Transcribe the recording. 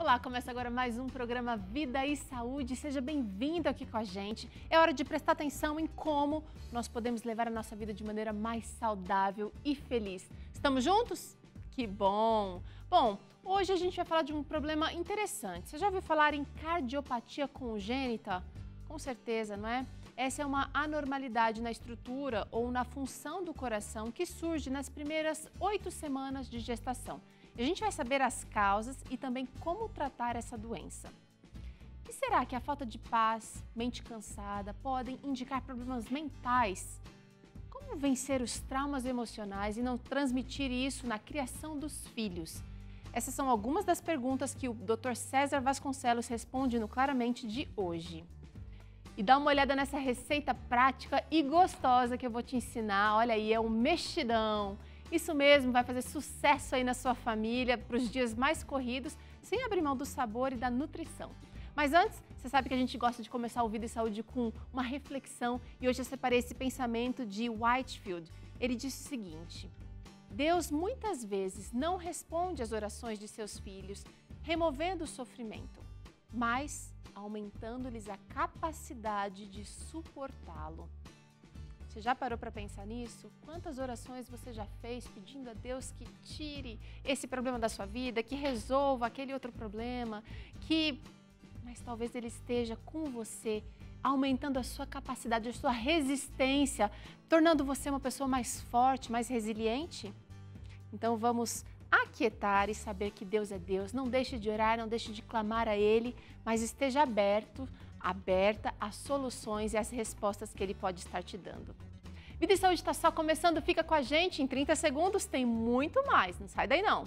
Olá, começa agora mais um programa Vida e Saúde. Seja bem-vindo aqui com a gente. É hora de prestar atenção em como nós podemos levar a nossa vida de maneira mais saudável e feliz. Estamos juntos? Que bom! Bom, hoje a gente vai falar de um problema interessante. Você já ouviu falar em cardiopatia congênita? Com certeza, não é? Essa é uma anormalidade na estrutura ou na função do coração que surge nas primeiras oito semanas de gestação. A gente vai saber as causas e também como tratar essa doença. E será que a falta de paz, mente cansada, podem indicar problemas mentais? Como vencer os traumas emocionais e não transmitir isso na criação dos filhos? Essas são algumas das perguntas que o Dr. César Vasconcelos responde no Claramente de hoje. E dá uma olhada nessa receita prática e gostosa que eu vou te ensinar. Olha aí, é um mexidão. Isso mesmo, vai fazer sucesso aí na sua família para os dias mais corridos, sem abrir mão do sabor e da nutrição. Mas antes, você sabe que a gente gosta de começar o Vida e Saúde com uma reflexão e hoje eu separei esse pensamento de Whitefield. Ele disse o seguinte: Deus muitas vezes não responde às orações de seus filhos, removendo o sofrimento, mas aumentando-lhes a capacidade de suportá-lo. Você já parou para pensar nisso? Quantas orações você já fez pedindo a Deus que tire esse problema da sua vida, que resolva aquele outro problema, que mas talvez ele esteja com você, aumentando a sua capacidade, a sua resistência, tornando você uma pessoa mais forte, mais resiliente? Então vamos aquietar e saber que Deus é Deus. Não deixe de orar, não deixe de clamar a Ele, mas esteja aberto aberta às soluções e às respostas que ele pode estar te dando. Vida e Saúde está só começando, fica com a gente, em 30 segundos tem muito mais, não sai daí não.